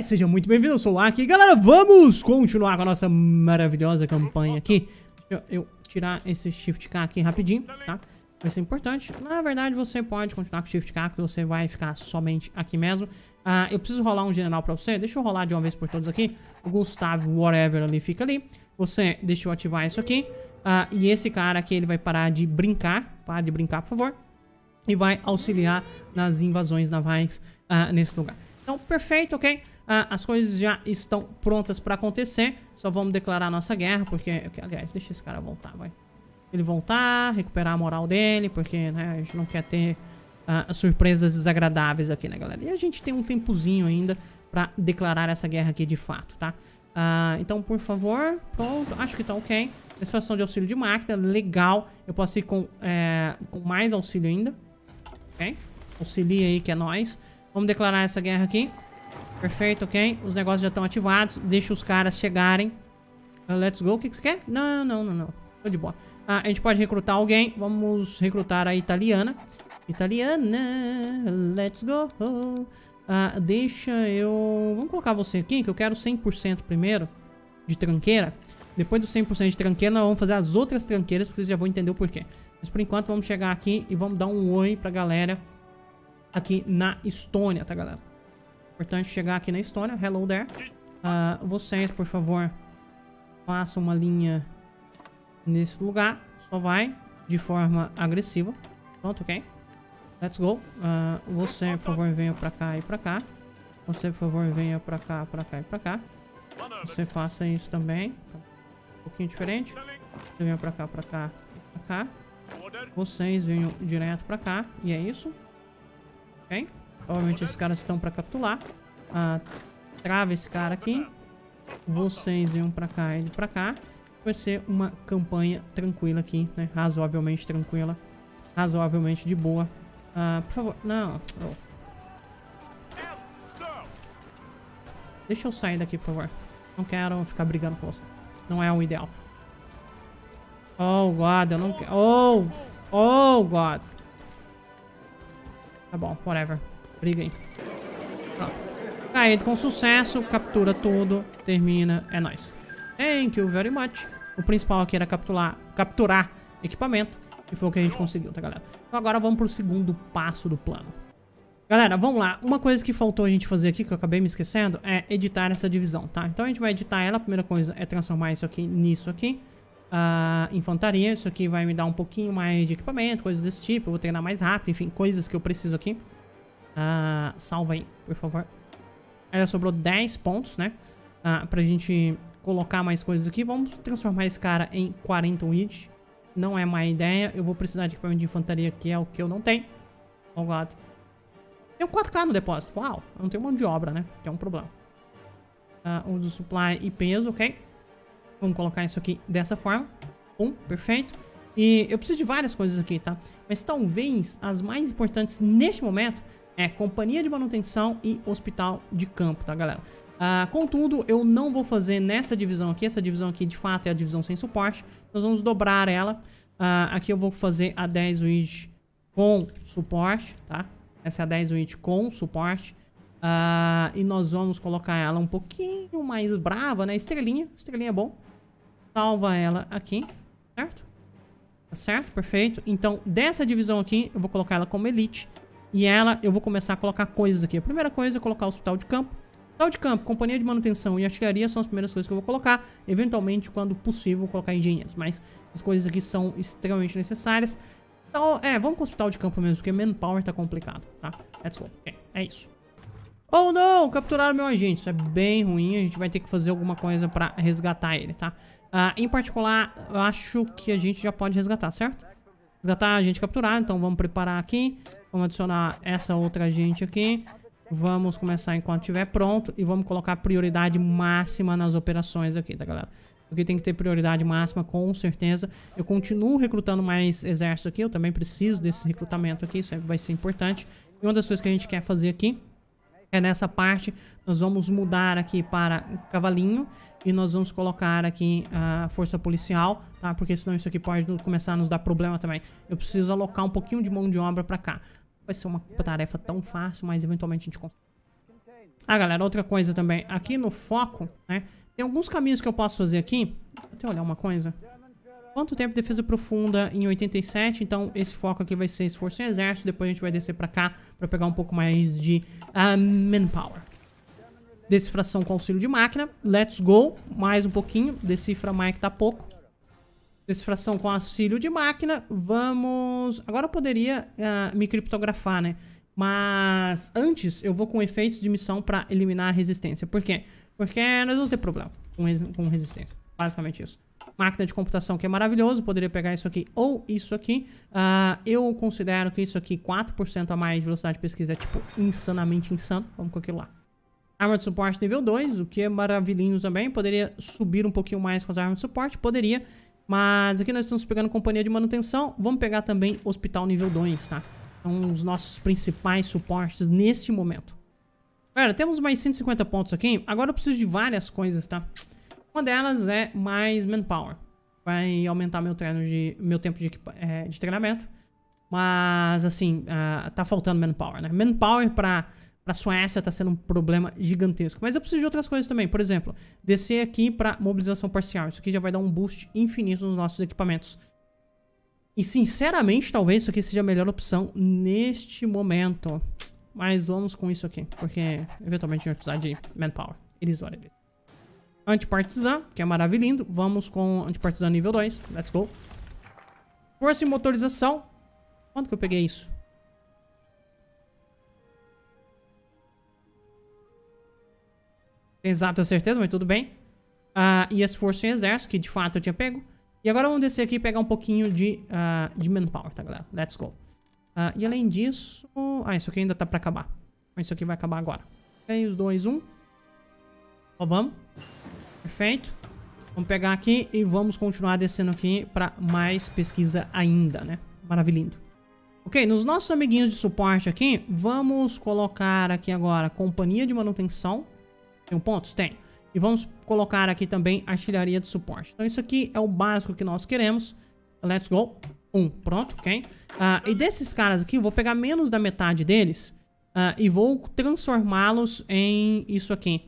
Seja muito bem-vindo, eu sou o Aki. Galera, vamos continuar com a nossa maravilhosa campanha aqui. Deixa eu tirar esse Shift K aqui rapidinho, tá? Vai ser importante. Na verdade, você pode continuar com o Shift K, que você vai ficar somente aqui mesmo. Ah, eu preciso rolar um general pra você. Deixa eu rolar de uma vez por todos aqui. O Gustavo Whatever ali fica ali. Você, deixa eu ativar isso aqui. Ah, e esse cara aqui, ele vai parar de brincar. Para de brincar, por favor. E vai auxiliar nas invasões navais ah, nesse lugar. Então, perfeito, ok? Ah, as coisas já estão prontas para acontecer. Só vamos declarar nossa guerra, porque... Aliás, deixa esse cara voltar, vai. Ele voltar, recuperar a moral dele, porque né, a gente não quer ter uh, surpresas desagradáveis aqui, né, galera? E a gente tem um tempozinho ainda para declarar essa guerra aqui de fato, tá? Uh, então, por favor, pronto, acho que tá ok. Estação de auxílio de máquina, legal. Eu posso ir com, é, com mais auxílio ainda. Ok? Auxilia aí, que é nós. Vamos declarar essa guerra aqui. Perfeito, ok. Os negócios já estão ativados. Deixa os caras chegarem. Uh, let's go. O que, que você quer? Não, não, não, não. Tô de boa. Ah, a gente pode recrutar alguém. Vamos recrutar a italiana. Italiana, let's go. Ah, deixa eu... Vamos colocar você aqui, que eu quero 100% primeiro de tranqueira. Depois do 100% de tranqueira, nós vamos fazer as outras tranqueiras, que vocês já vão entender o porquê. Mas por enquanto, vamos chegar aqui e vamos dar um oi pra galera aqui na Estônia, tá, galera? Importante chegar aqui na Estônia. Hello there. Uh, vocês, por favor, façam uma linha nesse lugar. Só vai de forma agressiva. Pronto, ok? Let's go. Uh, você, por favor, venha pra cá e pra cá. Você, por favor, venha pra cá, pra cá e pra cá. Você faça isso também. Um pouquinho diferente. Você venha pra cá, pra cá e pra cá. Vocês venham direto pra cá. E é isso. Ok? Provavelmente esses caras estão pra capturar. Uh, trava esse cara aqui. Vocês venham pra cá e pra cá vai ser uma campanha tranquila aqui, né? Razoavelmente tranquila. Razoavelmente de boa. Ah, por favor, não. Oh. Deixa eu sair daqui, por favor. Não quero ficar brigando com você. Não é o ideal. Oh, God, eu não quero... Oh! Oh, God! Tá bom, whatever. Briga aí. Pronto. Caído com sucesso, captura tudo, termina, é nóis. Thank you very much. O principal aqui era capturar, capturar equipamento. E foi o que a gente conseguiu, tá, galera? Então agora vamos pro segundo passo do plano. Galera, vamos lá. Uma coisa que faltou a gente fazer aqui, que eu acabei me esquecendo, é editar essa divisão, tá? Então a gente vai editar ela. A primeira coisa é transformar isso aqui nisso aqui. Uh, infantaria. Isso aqui vai me dar um pouquinho mais de equipamento, coisas desse tipo. Eu vou treinar mais rápido, enfim, coisas que eu preciso aqui. Uh, salva aí, por favor. Ainda sobrou 10 pontos, né? Uh, pra gente colocar mais coisas aqui. Vamos transformar esse cara em 40 witch. Não é má ideia. Eu vou precisar de equipamento de infantaria, que é o que eu não tenho. Oh, God. Tem um 4K no depósito. Uau. Eu não tenho mão de obra, né? Que é um problema. Uh, uso supply e peso, ok? Vamos colocar isso aqui dessa forma. Um, perfeito. E eu preciso de várias coisas aqui, tá? Mas talvez as mais importantes neste momento é companhia de manutenção e hospital de campo, tá, galera? Uh, contudo, eu não vou fazer nessa divisão aqui. Essa divisão aqui, de fato, é a divisão sem suporte. Nós vamos dobrar ela. Uh, aqui eu vou fazer a 10 widget com suporte, tá? Essa é a 10 widget com suporte. Uh, e nós vamos colocar ela um pouquinho mais brava, né? Estrelinha. Estrelinha é bom. Salva ela aqui, certo? Tá certo? Perfeito. Então, dessa divisão aqui, eu vou colocar ela como elite. E ela, eu vou começar a colocar coisas aqui. A primeira coisa é colocar o hospital de campo. Hospital de campo, companhia de manutenção e artilharia são as primeiras coisas que eu vou colocar. Eventualmente, quando possível, vou colocar engenheiros. Mas as coisas aqui são extremamente necessárias. Então, é, vamos com o hospital de campo mesmo, porque manpower tá complicado, tá? Let's go. Okay, é isso. Oh, não! Capturaram meu agente. Isso é bem ruim. A gente vai ter que fazer alguma coisa pra resgatar ele, tá? Uh, em particular, eu acho que a gente já pode resgatar, certo? Resgatar a gente capturar. Então, vamos preparar aqui. Vamos adicionar essa outra agente aqui. Vamos começar enquanto estiver pronto. E vamos colocar prioridade máxima nas operações aqui, tá, galera? Porque tem que ter prioridade máxima, com certeza. Eu continuo recrutando mais exército aqui. Eu também preciso desse recrutamento aqui. Isso vai ser importante. E uma das coisas que a gente quer fazer aqui é nessa parte, nós vamos mudar aqui para cavalinho e nós vamos colocar aqui a força policial, tá? Porque senão isso aqui pode começar a nos dar problema também. Eu preciso alocar um pouquinho de mão de obra para cá vai ser uma tarefa tão fácil, mas eventualmente a gente consegue. Ah, galera, outra coisa também. Aqui no foco, né? Tem alguns caminhos que eu posso fazer aqui. Deixa eu olhar uma coisa. Quanto tempo de defesa profunda em 87? Então, esse foco aqui vai ser esforço em exército. Depois a gente vai descer pra cá pra pegar um pouco mais de uh, manpower. Decifração com auxílio de máquina. Let's go. Mais um pouquinho. Decifra que tá pouco. Decifração com auxílio de máquina. Vamos... Agora eu poderia uh, me criptografar, né? Mas antes eu vou com efeitos de missão pra eliminar resistência. Por quê? Porque nós vamos ter problema com, res com resistência. Basicamente isso máquina de computação que é maravilhoso, poderia pegar isso aqui ou isso aqui. Uh, eu considero que isso aqui, 4% a mais de velocidade de pesquisa é, tipo, insanamente insano. Vamos com aquilo lá. Arma de suporte nível 2, o que é maravilhinho também. Poderia subir um pouquinho mais com as armas de suporte, poderia. Mas aqui nós estamos pegando companhia de manutenção. Vamos pegar também hospital nível 2, tá? São os nossos principais suportes neste momento. Galera, temos mais 150 pontos aqui. Agora eu preciso de várias coisas, tá? Uma delas é mais manpower. Vai aumentar meu treino de meu tempo de, é, de treinamento. Mas, assim, uh, tá faltando manpower, né? Manpower pra, pra Suécia tá sendo um problema gigantesco. Mas eu preciso de outras coisas também. Por exemplo, descer aqui pra mobilização parcial. Isso aqui já vai dar um boost infinito nos nossos equipamentos. E, sinceramente, talvez isso aqui seja a melhor opção neste momento. Mas vamos com isso aqui. Porque, eventualmente, a gente vai precisar de manpower. Eles olham Antipartisan, que é maravilhoso. Vamos com antipartisan nível 2. Let's go. Força e motorização. Quando que eu peguei isso? Exata certeza, mas tudo bem. Uh, e esforço em exército, que de fato eu tinha pego. E agora vamos descer aqui e pegar um pouquinho de, uh, de manpower, tá, galera? Let's go. Uh, e além disso... Ah, isso aqui ainda tá pra acabar. Isso aqui vai acabar agora. 3, 2, 1. Ó, vamos. Perfeito. Vamos pegar aqui e vamos continuar descendo aqui para mais pesquisa ainda, né? Maravilhindo. Ok, nos nossos amiguinhos de suporte aqui, vamos colocar aqui agora companhia de manutenção. Tem um pontos? Tem. E vamos colocar aqui também artilharia de suporte. Então isso aqui é o básico que nós queremos. Let's go. Um, pronto, ok? Uh, e desses caras aqui, eu vou pegar menos da metade deles uh, e vou transformá-los em isso aqui.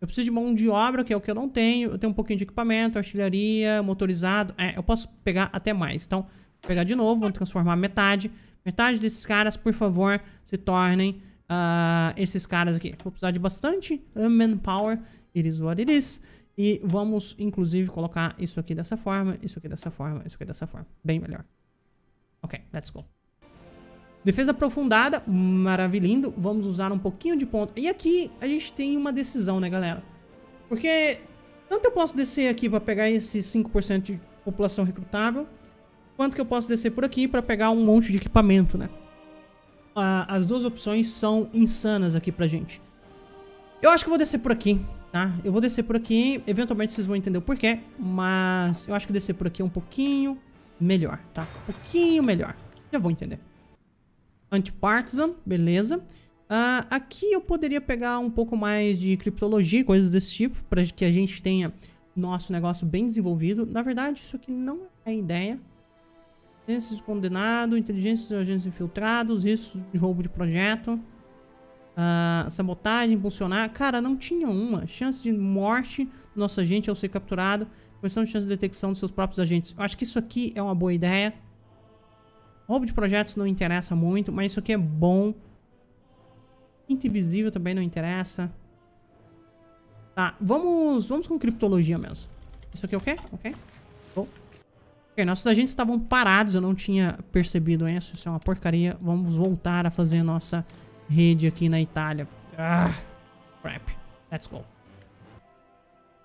Eu preciso de mão de obra, que é o que eu não tenho. Eu tenho um pouquinho de equipamento, artilharia, motorizado. É, eu posso pegar até mais. Então, vou pegar de novo, vamos transformar metade. Metade desses caras, por favor, se tornem uh, esses caras aqui. Vou precisar de bastante manpower. It is what it is. E vamos, inclusive, colocar isso aqui dessa forma, isso aqui dessa forma, isso aqui dessa forma. Bem melhor. Ok, let's go. Defesa aprofundada, maravilhindo. Vamos usar um pouquinho de ponto. E aqui a gente tem uma decisão, né, galera? Porque tanto eu posso descer aqui para pegar esse 5% de população recrutável, quanto que eu posso descer por aqui para pegar um monte de equipamento, né? As duas opções são insanas aqui pra gente. Eu acho que eu vou descer por aqui, tá? Eu vou descer por aqui, eventualmente vocês vão entender o porquê, mas eu acho que descer por aqui é um pouquinho melhor, tá? Um pouquinho melhor. Já vou entender. Antipartisan, beleza. Uh, aqui eu poderia pegar um pouco mais de criptologia, coisas desse tipo, para que a gente tenha nosso negócio bem desenvolvido. Na verdade, isso aqui não é a ideia. Esses condenados, inteligência de agentes infiltrados, isso de roubo de projeto. Uh, sabotagem, impulsionar. Cara, não tinha uma. Chance de morte do nosso agente ao ser capturado. Questão de chance de detecção dos seus próprios agentes. Eu acho que isso aqui é uma boa ideia. Roubo de projetos não interessa muito, mas isso aqui é bom. Pinta invisível também não interessa. Tá, vamos, vamos com criptologia mesmo. Isso aqui é o quê? Ok. Oh. Ok, nossos agentes estavam parados, eu não tinha percebido isso. Isso é uma porcaria. Vamos voltar a fazer a nossa rede aqui na Itália. Ah, crap. Let's go.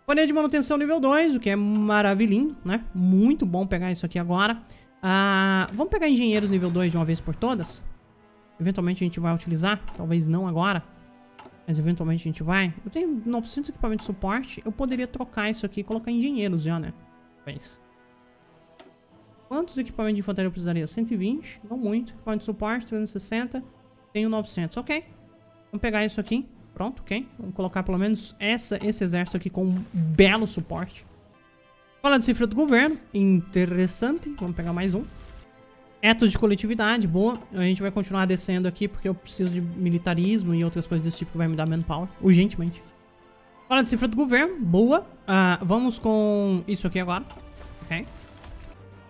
Panela de manutenção nível 2, o que é maravilhinho, né? Muito bom pegar isso aqui agora. Ah, vamos pegar engenheiros nível 2 de uma vez por todas? Eventualmente a gente vai utilizar, talvez não agora. Mas eventualmente a gente vai. Eu tenho 900 equipamentos de suporte. Eu poderia trocar isso aqui e colocar engenheiros já, né? Quantos equipamentos de infantaria eu precisaria? 120, não muito. Equipamento de suporte, 360. Tenho 900, ok. Vamos pegar isso aqui. Pronto, ok. Vamos colocar pelo menos essa, esse exército aqui com um belo suporte. Fala de cifra do governo. Interessante. Vamos pegar mais um. Etos de coletividade, boa. A gente vai continuar descendo aqui porque eu preciso de militarismo e outras coisas desse tipo que vai me dar manpower, urgentemente. Fala de cifra do governo, boa. Uh, vamos com isso aqui agora, ok?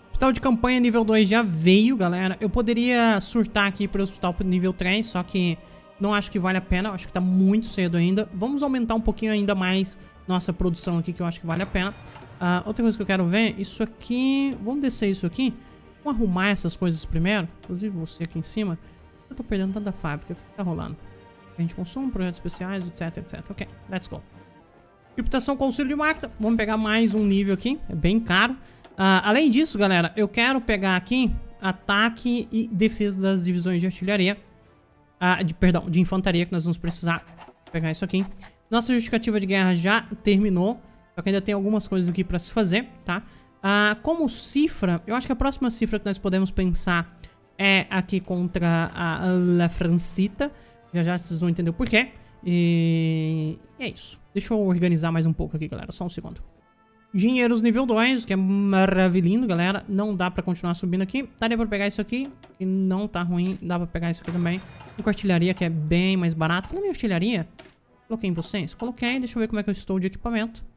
Hospital de campanha nível 2 já veio, galera. Eu poderia surtar aqui para o hospital nível 3, só que não acho que vale a pena. Acho que tá muito cedo ainda. Vamos aumentar um pouquinho ainda mais nossa produção aqui, que eu acho que vale a pena. Uh, outra coisa que eu quero ver, isso aqui... Vamos descer isso aqui. Vamos arrumar essas coisas primeiro. Inclusive você aqui em cima. Eu tô perdendo tanta fábrica. O que tá rolando? A gente consome projetos especiais, etc, etc. Ok, let's go. Reputação conselho de máquina. Vamos pegar mais um nível aqui. É bem caro. Uh, além disso, galera, eu quero pegar aqui ataque e defesa das divisões de artilharia. Uh, de, perdão, de infantaria, que nós vamos precisar pegar isso aqui. Nossa justificativa de guerra já terminou. Só que ainda tem algumas coisas aqui pra se fazer, tá? Ah, como cifra, eu acho que a próxima cifra que nós podemos pensar é aqui contra a La Francita. Já já vocês vão entender o porquê. E é isso. Deixa eu organizar mais um pouco aqui, galera. Só um segundo. Dinheiros nível 2, que é maravilhoso, galera. Não dá pra continuar subindo aqui. Daria pra pegar isso aqui, que não tá ruim. Dá pra pegar isso aqui também. com artilharia, que é bem mais barato. Falando em artilharia, coloquei em vocês? Coloquei. Deixa eu ver como é que eu estou de equipamento.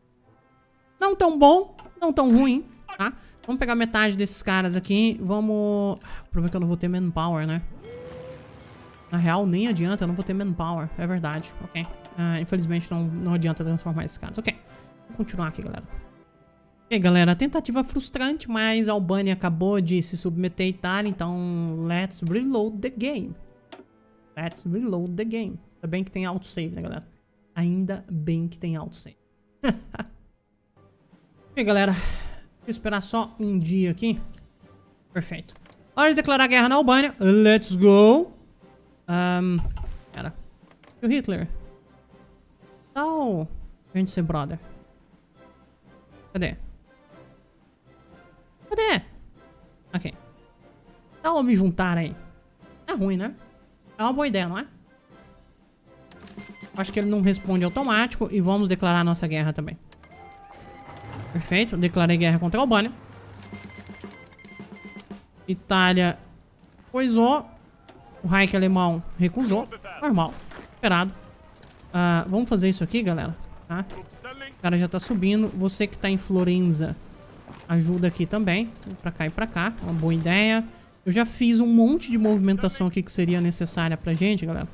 Não tão bom, não tão ruim tá? Vamos pegar metade desses caras aqui. Vamos... O problema é que eu não vou ter manpower, né? Na real, nem adianta, eu não vou ter manpower. É verdade, ok. Uh, infelizmente, não, não adianta transformar esses caras. Ok, vamos continuar aqui, galera. E galera, tentativa frustrante, mas a Albânia acabou de se submeter à Itália, então let's reload the game. Let's reload the game. Ainda bem que tem autosave, né, galera? Ainda bem que tem autosave. e galera, Vou esperar só um dia aqui. Perfeito. Hora de declarar guerra na Albânia. Let's go. Um, pera. E o Hitler? Tal. A gente ser brother. Cadê? Cadê? Ok. Tal me juntar aí. É ruim, né? É uma boa ideia, não é? Acho que ele não responde automático e vamos declarar nossa guerra também. Perfeito. Declarei guerra contra a Albânia. Itália coisou. O Reich alemão recusou. Normal. Esperado. Uh, vamos fazer isso aqui, galera. Tá? O cara já tá subindo. Você que tá em Florença, ajuda aqui também. Pra cá e pra cá. Uma boa ideia. Eu já fiz um monte de movimentação aqui que seria necessária pra gente, galera.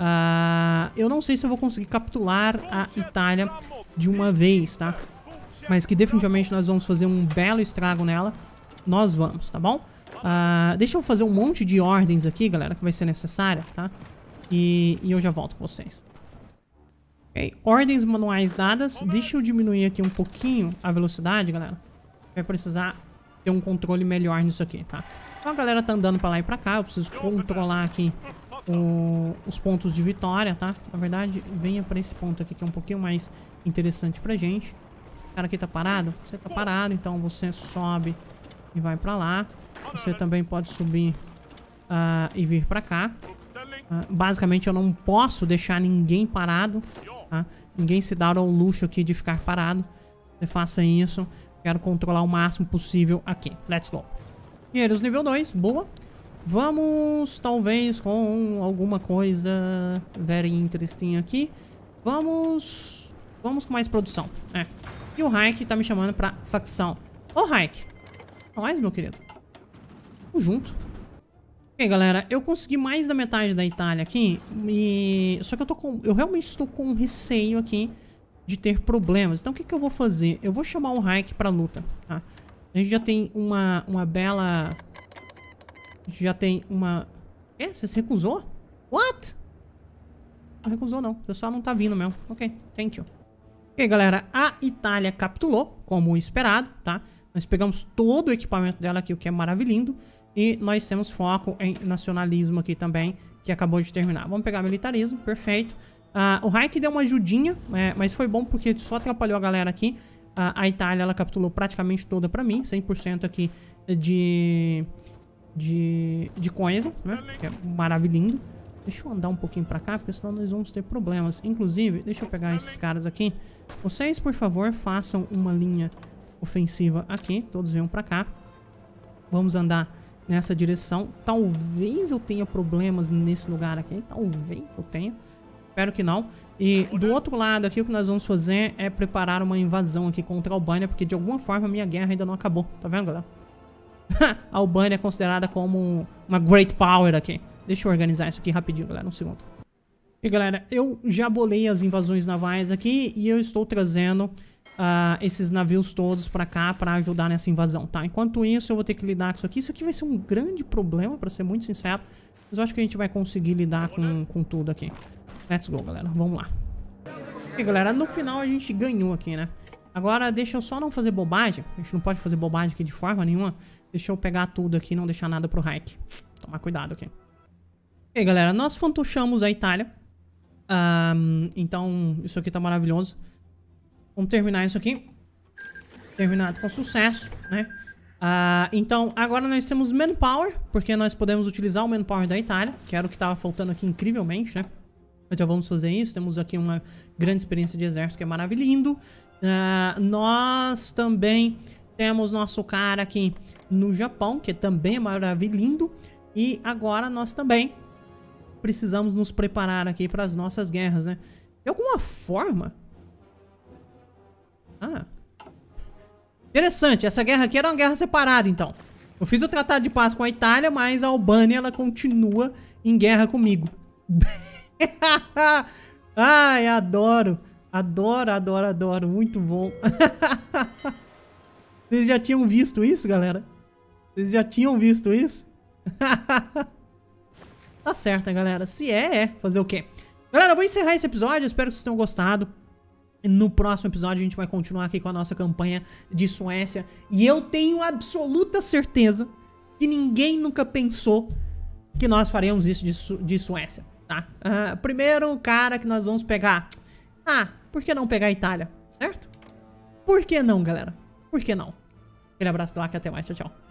Uh, eu não sei se eu vou conseguir capturar a Itália de uma vez, tá? Mas que definitivamente nós vamos fazer um belo estrago nela, nós vamos, tá bom? Uh, deixa eu fazer um monte de ordens aqui, galera, que vai ser necessária, tá? E, e eu já volto com vocês. Ok, ordens manuais dadas. Deixa eu diminuir aqui um pouquinho a velocidade, galera. Vai precisar ter um controle melhor nisso aqui, tá? Então a galera tá andando pra lá e pra cá. Eu preciso controlar aqui o, os pontos de vitória, tá? Na verdade, venha pra esse ponto aqui que é um pouquinho mais interessante pra gente. O cara aqui tá parado? Você tá parado, então você sobe e vai pra lá. Você também pode subir uh, e vir pra cá. Uh, basicamente, eu não posso deixar ninguém parado. Tá? Ninguém se dá ao luxo aqui de ficar parado. Você faça isso. Quero controlar o máximo possível aqui. Let's go. Pinheiros nível 2, boa. Vamos, talvez, com alguma coisa very interesting aqui. Vamos... Vamos com mais produção. É. E o Raik tá me chamando pra facção. Ô, Raik. mais, meu querido. Tamo junto. Ok, galera. Eu consegui mais da metade da Itália aqui. E... Só que eu tô com... Eu realmente estou com receio aqui de ter problemas. Então, o que, que eu vou fazer? Eu vou chamar o Raik pra luta, tá? A gente já tem uma, uma bela... A gente já tem uma... É? Você se recusou? What? Não recusou, não. Você só não tá vindo mesmo. Ok, thank you. Ok, galera, a Itália capitulou, como esperado, tá? Nós pegamos todo o equipamento dela aqui, o que é maravilhoso. E nós temos foco em nacionalismo aqui também, que acabou de terminar. Vamos pegar militarismo, perfeito. Uh, o Reich deu uma ajudinha, é, mas foi bom porque só atrapalhou a galera aqui. Uh, a Itália, ela capitulou praticamente toda pra mim, 100% aqui de, de, de coisa, né? Que é maravilhoso. Deixa eu andar um pouquinho pra cá, porque senão nós vamos ter problemas. Inclusive, deixa eu pegar esses caras aqui. Vocês, por favor, façam uma linha ofensiva aqui. Todos venham pra cá. Vamos andar nessa direção. Talvez eu tenha problemas nesse lugar aqui. Talvez eu tenha. Espero que não. E do outro lado aqui, o que nós vamos fazer é preparar uma invasão aqui contra a Albânia, porque de alguma forma a minha guerra ainda não acabou. Tá vendo, galera? a Albânia é considerada como uma great power aqui. Deixa eu organizar isso aqui rapidinho, galera, um segundo. E galera, eu já bolei as invasões navais aqui e eu estou trazendo uh, esses navios todos pra cá pra ajudar nessa invasão, tá? Enquanto isso, eu vou ter que lidar com isso aqui. Isso aqui vai ser um grande problema, pra ser muito sincero. Mas eu acho que a gente vai conseguir lidar com, com tudo aqui. Let's go, galera. Vamos lá. E galera, no final a gente ganhou aqui, né? Agora, deixa eu só não fazer bobagem. A gente não pode fazer bobagem aqui de forma nenhuma. Deixa eu pegar tudo aqui e não deixar nada pro Hike. Tomar cuidado aqui. E aí, galera, nós fantochamos a Itália. Um, então, isso aqui tá maravilhoso. Vamos terminar isso aqui. Terminado com sucesso, né? Uh, então, agora nós temos Manpower, porque nós podemos utilizar o Manpower da Itália, que era o que estava faltando aqui incrivelmente, né? Nós já vamos fazer isso, temos aqui uma grande experiência de exército que é maravilhoso. Uh, nós também temos nosso cara aqui no Japão, que também é maravilhoso. E agora nós também precisamos nos preparar aqui para as nossas guerras, né? De alguma forma... Ah... Interessante, essa guerra aqui era uma guerra separada, então. Eu fiz o tratado de paz com a Itália, mas a Albânia, ela continua em guerra comigo. Ai, adoro. Adoro, adoro, adoro. Muito bom. Vocês já tinham visto isso, galera? Vocês já tinham visto isso? Tá certo, né, galera? Se é, é. Fazer o quê? Galera, eu vou encerrar esse episódio. Espero que vocês tenham gostado. No próximo episódio a gente vai continuar aqui com a nossa campanha de Suécia. E eu tenho absoluta certeza que ninguém nunca pensou que nós faremos isso de, Su de Suécia, tá? Uh, primeiro cara que nós vamos pegar... Ah, por que não pegar a Itália, certo? Por que não, galera? Por que não? Aquele abraço do Aki, até mais, tchau, tchau.